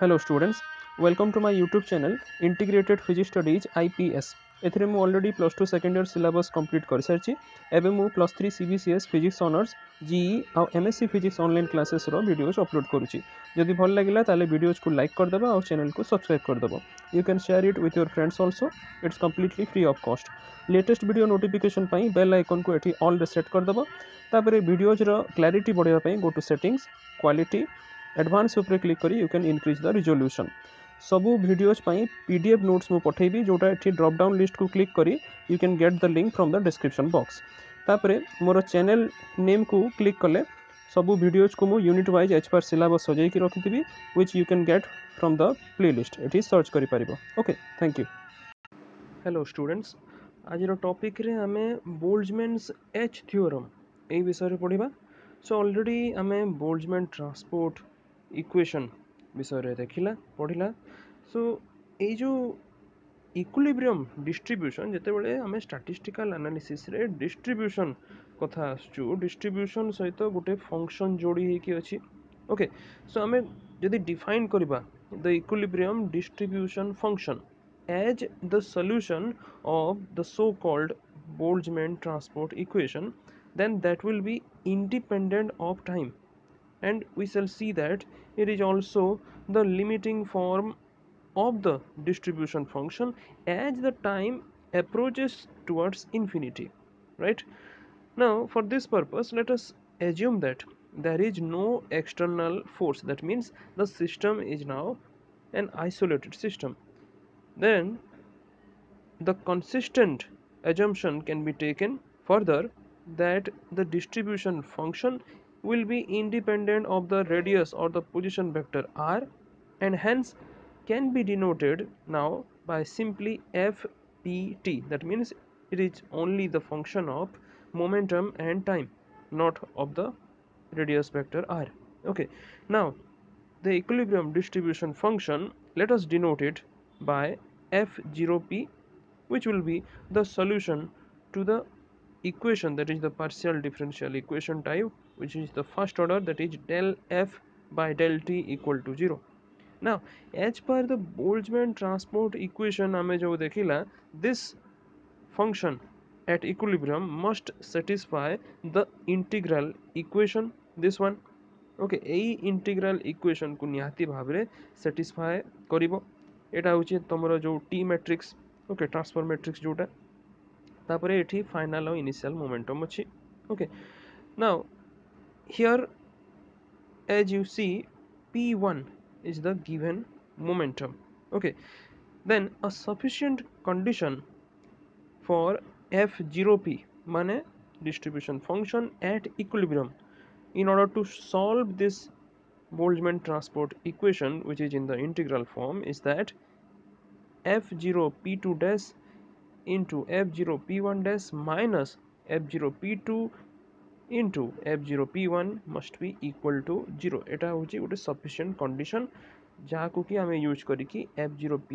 Hello students, welcome to my YouTube channel Integrated Physics Studies IPS. ଏଥିରେ ମୁଁ already plus two second year syllabus complete କରିସାରିଛି ଏବେ ମୁଁ plus three C B C S physics honours GE ଆଉ M S C physics online କ୍ଲାସେସ୍ର videos upload କରୁଛି ଯଦି ଭଲ ଲାଗିଲା ତାହେଲେ ଭିଡ଼ିଓଜକୁ ଲାଇକ୍ କରିଦେବ ଆଉ ଚ୍ୟାନେଲକୁ ସବସ୍କ୍ରାଇବ୍ କରିଦେବ you can share it with your friends also it's completely free of cost latest video notification ପାଇଁ ବେଲ୍ ଆଇକନ୍କୁ ଏଠି ଅଲ୍ରେ ସେଟ୍ କରିଦେବ ତାପରେ ଭିଡ଼ିଓଜ୍ର କ୍ଲାରିଟି ବଢ଼ାଇବା ପାଇଁ go to settings quality advance ଉପରେ କ୍ଲିକ୍ କରି you can increase the resolution ସବୁ ଭିଡ଼ିଓଜ୍ ପାଇଁ ପି ଡି ଏଫ୍ ନୋଟ୍ସ ମୁଁ ପଠାଇବି ଯେଉଁଟା ଏଠି ଡ୍ରପ୍ ଡାଉନ୍ ଲିଷ୍ଟକୁ କ୍ଲିକ୍ କରି you can get the link from the description box ତାପରେ ମୋର ଚ୍ୟାନେଲ୍ ନେମ୍କୁ କ୍ଲିକ୍ କଲେ ସବୁ ଭିଡ଼ିଓଜ୍କୁ ମୁଁ unit wise as per syllabus ସଜାଇକି ରଖିଥିବି which you can get from the play list ଏଠି ସର୍ଚ୍ଚ କରିପାରିବ okay thank you hello students ଆଜିର ଟପିକ୍ରେ ଆମେ ବୋଲ୍ଜମ୍ୟାନ୍ସ ଏଚ୍ ଥିଓରମ୍ ଏଇ ବିଷୟରେ ପଢ଼ିବା ସୋ ଅଲରେଡ଼ି ଆମେ ବୋଲ୍ଜମ୍ୟାନ୍ ଟ୍ରାନ୍ସପୋର୍ଟ ଇକ୍ୱେସନ୍ ବିଷୟରେ ଦେଖିଲା ପଢ଼ିଲା ସୋ ଏଇ ଯେଉଁ ଇକ୍ୱିଲିବ୍ରିୟମ୍ ଡିଷ୍ଟ୍ରିବ୍ୟୁସନ୍ ଯେତେବେଳେ ଆମେ ଷ୍ଟାଟିଷ୍ଟିକାଲ୍ ଆନାଲିସିସ୍ରେ ଡିଷ୍ଟ୍ରିବ୍ୟୁସନ୍ କଥା ଆସୁଛୁ ଡିଷ୍ଟ୍ରିବ୍ୟୁସନ୍ ସହିତ ଗୋଟେ ଫଙ୍କସନ୍ ଯୋଡ଼ି ହେଇକି ଅଛି ଓକେ ସୋ ଆମେ ଯଦି ଡିଫାଇନ୍ କରିବା the equilibrium distribution function as the solution of the so-called Boltzmann transport equation then that will be independent of time and we shall see that it is also the limiting form of the distribution function as the time approaches towards infinity right? Now for this purpose let us assume that there is no external force. That means the system is now an isolated system. Then the consistent assumption can be taken further that the distribution function will be independent of the radius or the position vector r and hence can be denoted now by simply fpt that means it is only the function of momentum and time not of the radius vector r. Okay now the equilibrium distribution function let us denote it by f0p which will be the solution to the equation that is the partial differential equation type which is the first order that is del f by del t equal to 0 now as per the Boltzmann transport equation हमें जो देखिला this function at equilibrium must satisfy the integral equation this one okay यही integral equation को निहाती भाव में satisfy कर यहाँ तुम जो T matrix okay transfer matrix जोटा तापर ये फाइनाल और इनिशियल मोमेंटम अच्छी okay now here as you see p1 is the given momentum. Okay then a sufficient condition for f0p mane distribution function at equilibrium in order to solve this Boltzmann transport equation which is in the integral form is that f0 p2 dash into f0 p1 dash minus f0 p2 into f0 p1 must be equal to 0 এটা হচ্ছে ଗୋଟେ sufficient condition ଯାହାକୁ କି ଆମେ use କରିକି f0 p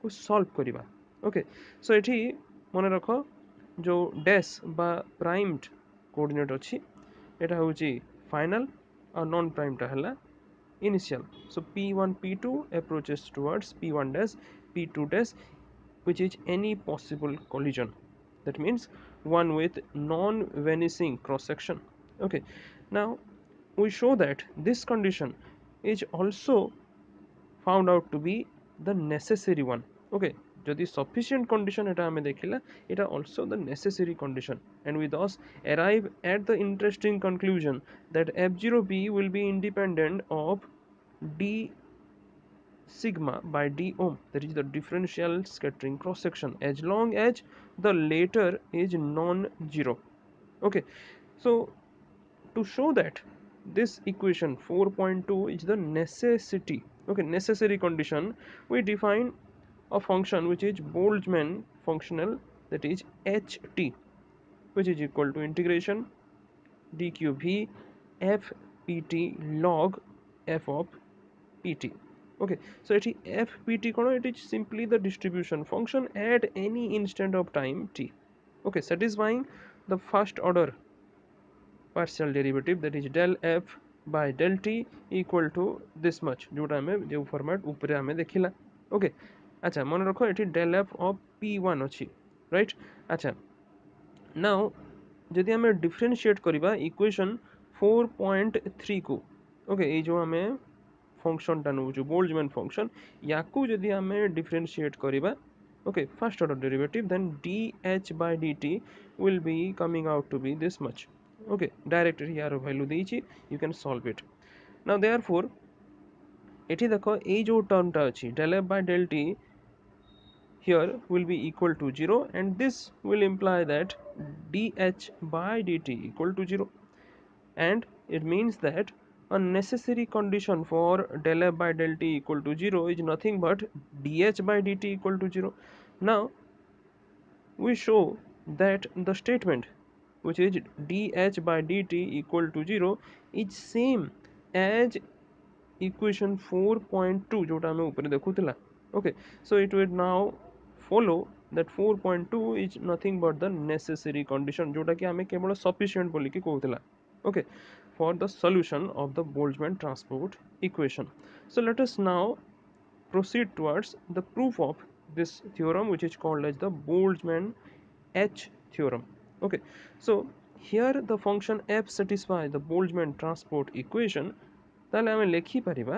କୁ solve କରିବା okay so ଏଠି ମନେ ରଖ ଯେଉଁ ଡ୍ୟାସ୍ ବା ପ୍ରାଇମ୍ଡ କୋଅର୍ଡିନେଟ୍ ଅଛି ଏଟା ହେଉଛି ଫାଇନାଲ ଆଉ ନନ୍ ପ୍ରାଇମ୍ଟା ହେଲା initial so p1 p2 approaches towards p1 dash p2 dash which is any possible collision that means one with non-vanishing cross section okay now we show that this condition is also found out to be the necessary one okay যদি sufficient condition এটা আমি দেখিলা এটা also the necessary condition and we thus arrive at the interesting conclusion that f0b will be independent of d sigma by d ohm that is the differential scattering cross section. As long as the later is non-zero. Okay so to show that this equation 4.2 is the necessity. Okay necessary condition we define a function which is Boltzmann functional that is ht which is equal to integration dqv f pt log f of pt okay so ये F P T कौन it is simply the distribution function at any instant of time T okay satisfying the first order partial derivative that is del F by del T equal to this much जोटा जो format देख ला okay अच्छा मन रख ये del F of P one अच्छी right अच्छा now जदि आम डिफरेनसीएट करवा इक्वेशन फोर पॉइंट थ्री को ओके okay, ये आम ଫଙ୍କସନ୍ଟା ନେଉଛୁ ବୋଲ୍ଡଜମ୍ୟାନ୍ ଫଙ୍କସନ୍ ୟାକୁ ଯଦି ଆମେ ଡିଫରେନ୍ସିଏଟ୍ କରିବା okay first order derivative then d h by d t will be coming out to be this much okay direct ୟାର ଭ୍ୟାଲ୍ୟୁ ଦେଇଛି ୟୁ କ୍ୟାନ୍ ସଲ୍ଭ ଇଟ୍ ନା ଦେୟାର ଫୋର୍ ଏଠି ଦେଖ ଏଇ ଯେଉଁ ଟର୍ମଟା ଅଛି del f by del t here will be equal to 0 and this will imply that dh by dt equal to 0 and it means that a necessary condition for del f by del t equal to 0 is nothing but dh by dt equal to 0 now we show that the statement which is dh by dt equal to 0 is same as equation 4.2 जोटा हमें ऊपर देखुला okay so it will now follow that 4.2 is nothing but the necessary condition जोटा कि हमें केवल sufficient बोली कि कहूला okay for the solution of the Boltzmann transport equation. So let us now proceed towards the proof of this theorem which is called as the Boltzmann H theorem. Okay, so here the function f satisfies the Boltzmann transport equation তাহলে আমি লিখি পারিবা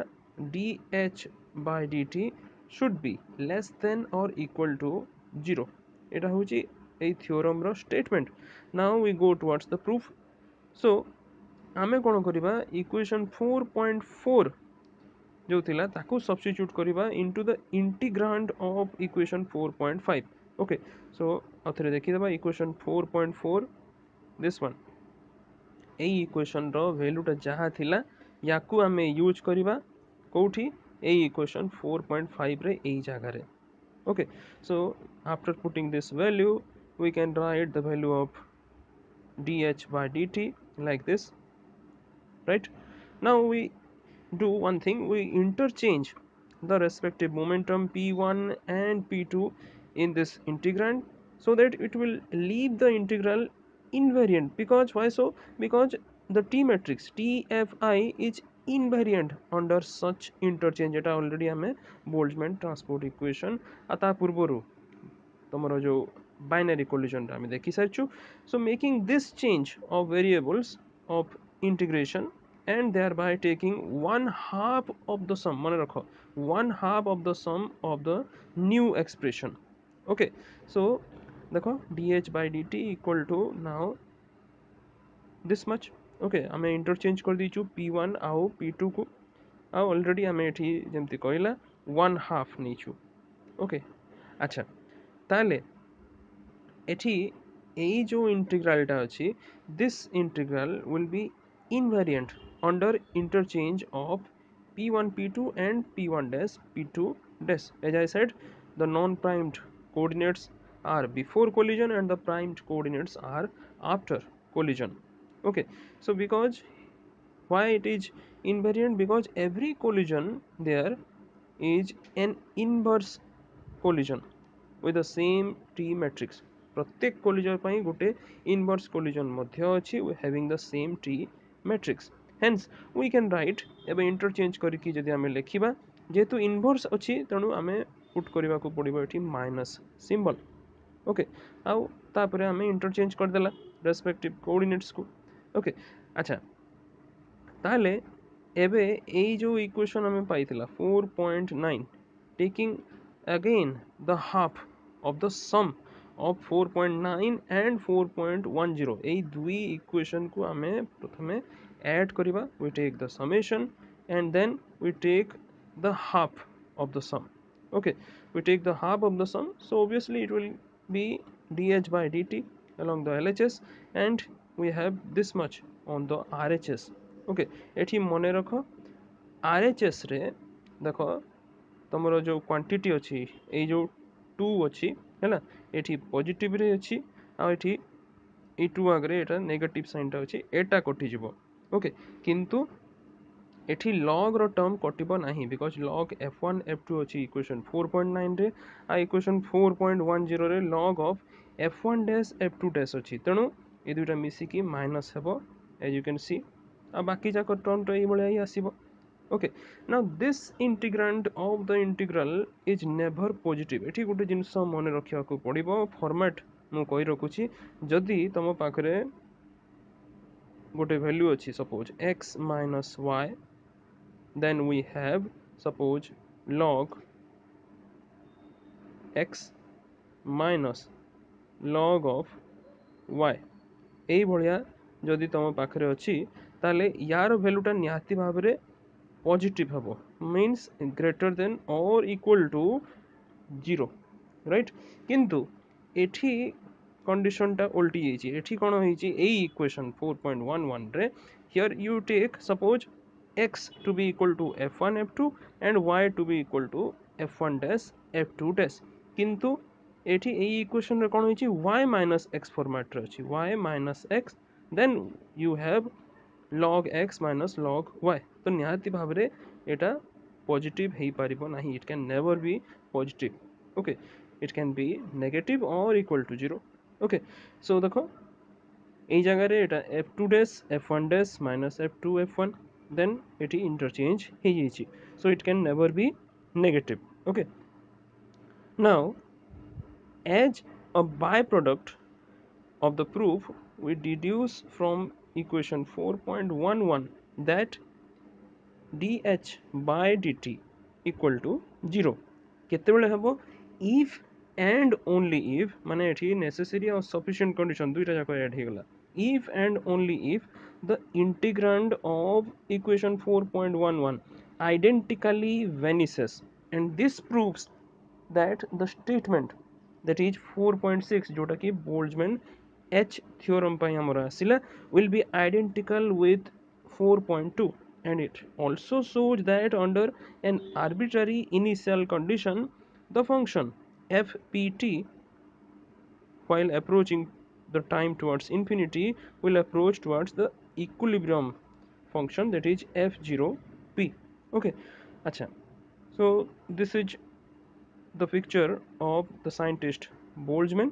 dh by dt should be less than or equal to 0 এটা হচ্ছে এই থিওরমর statement now we go towards the proof so ଆମେ କ'ଣ କରିବା equation four point four ଯେଉଁ ଥିଲା ତାକୁ ସବଷ୍ଟିଚ୍ୟୁଟ୍ କରିବା into the integrand of equation four point five okay so ଆଉ ଥରେ ଦେଖିଦେବା equation four point four this one ଏଇ ଇକ୍ୱେସନ୍ର ଭ୍ୟାଲୁଟା ଯାହା ଥିଲା ୟାକୁ ଆମେ ୟୁଜ୍ କରିବା କେଉଁଠି ଏଇ ଇକ୍ୱେସନ୍ ଫୋର୍ ପଏଣ୍ଟ ଫାଇଭ୍ରେ ଏଇ ଜାଗାରେ okay so after putting this value we can write the value of dh by dt like this right? Now we do one thing. We interchange the respective momentum p1 and p2 in this integrand so that it will leave the integral invariant. Because why so? Because the t matrix tfi is invariant under such interchange. এটা already আমি Boltzmann transport equation আর তা পূর্বরু তোমার যে binary collision আমি দেখি সারিছু So, making this change of variables of integration and thereby taking one half of the sum মনে রাখো one half of the sum of the new expression okay so দেখো dh by dt equal to now this much okay আমি interchange করে দিয়েছি p1 ଆଉ p2 କୁ ଆଉ already ଆମେ ଏଠି ଯେମିତି କହିଲା one half ନେଇଛୁ okay আচ্ছা তাহলে এটি এই যে ইন্টিগ্রালটা আছে this integral will be invariant under interchange of p1 p2 and p1 dash p2 dash. As i said the non-primed coordinates are before collision and the primed coordinates are after collision. Okay so because why it is invariant? Because every collision there is an inverse collision with the same t matrix. प्रत्येक collision गोटे inverse collision having the same T the same t matrix hence we can write ଏବେ interchange କରିକି ଯଦି ଆମେ ଲେଖିବା ଯେହେତୁ inverse ଅଛି ତେଣୁ ଆମେ put କରିବାକୁ ପଡ଼ିବ ଏଠି minus symbol ଓକେ ଆଉ ତାପରେ ଆମେ interchange କରିଦେଲା respective coordinatesକୁ ଓକେ ଆଚ୍ଛା ତାହେଲେ ଏବେ ଏଇ ଯେଉଁ ଇକ୍ୱେସନ୍ ଆମେ ପାଇଥିଲା four point nine taking again the half of the sum of 4.9 and 4.10 এই দুই ইকুয়েশন কু আমি প্রথমে add করিবা we take the summation and then we take the half of the sum okay we take the half of the sum so obviously it will be dh by dt along the LHS and we have this much on the RHS okay এটি মনে রাখো RHS রে দেখো ତମର ଯେଉଁ quantity ଅଛି ଏଇ ଯେଉଁ ଟୁ ଅଛି ହେଲା ଏଠି ପଜିଟିଭରେ ଅଛି ଆଉ ଏଠି ଏଇ ଟୁ ଆଗରେ ଏଇଟା ନେଗେଟିଭ୍ ସାଇନ୍ଟା ଅଛି ଏଇଟା କଟିଯିବ ଓକେ କିନ୍ତୁ ଏଠି ଲଗ୍ର ଟର୍ମ କଟିବ ନାହିଁ because log F one F two ଅଛି ଇକ୍ୱେସନ୍ ଫୋର୍ ପଏଣ୍ଟ ନାଇନ୍ରେ ଆଉ equation four point one ଜିରୋରେ log of F one dash F two dash ଅଛି ତେଣୁ ଏ ଦୁଇଟା ମିଶିକି ମାଇନସ୍ ହେବ ଏଜ୍ ୟୁ କ୍ୟାନ୍ ସି ଆଉ ବାକି ଯାକ ଟର୍ମ ତ ଏଇଭଳିଆ ହିଁ ଆସିବ ओके ना this integrand of the integral is never positive ये गोटे जिनस मन रखा पड़ो फर्माट मुझे रखुच्छी जदि तुम पाखे गोटे वैल्यू अच्छी suppose X minus Y then we have suppose log X minus log of Y यही भाया जदि तुम पाखे अच्छी तेल यार भैल्यूटा निहाती भाव में पजिटिव हम मीनस ग्रेटर देन और इक्वल टू ज़ीरो रईट कितु ये कंडीशन टा उल्टी जाइए ये कौन होक्वेसन four point one we here you take suppose x to be equal to f one f two and y to be equal to f one dash f two dash कितु ये equation कौन हो Y minus x फर्माट्रे अच्छी Y minus X then you have log x minus log y তো নিহাতি ভাবে এটা positive হেই পারিব নাহি it can never be positive okay it can be negative or equal to zero okay so দেখো এই জায়গায় এটা F two dash F one dash minus F two F one then এটি interchange ହେଇଯାଇଛି so it can never be negative okay now as a byproduct of the proof we deduce from equation 4.11 that dh by dt equal to 0 কেতবেলে হব if and only if মানে এটি necessary আর sufficient condition দুইটা যাক add হয়ে if and only if the integrand of equation four point one one identically vanishes and this proves that the statement that is four point six যেটা কি Boltzmann H theorem pi Amoracilla will be identical with 4.2 and it also shows that under an arbitrary initial condition the function fpt while approaching the time towards infinity will approach towards the equilibrium function that is f0p okay acha. So this is the picture of the scientist boltzmann.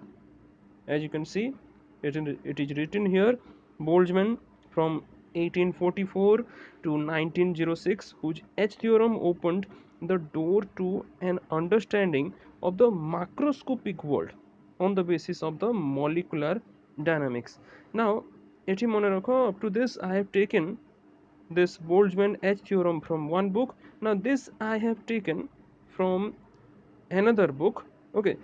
As you can see it, it is written here Boltzmann from 1844 to 1906 whose H theorem opened the door to an understanding of the macroscopic world on the basis of the molecular dynamics now এটি মনে রাখো up to this I have taken this Boltzmann H theorem from one book now this I have taken from another book okay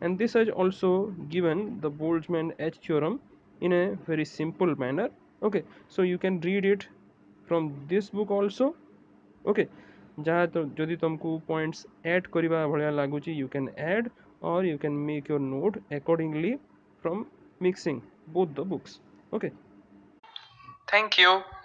and this has also given the Boltzmann H theorem in a very simple manner. Okay so you can read it from this book also. Okay जहाँ तो जो दी points add करी बा बढ़िया लागू ची you can add or you can make your note accordingly from mixing both the books. Okay. Thank you.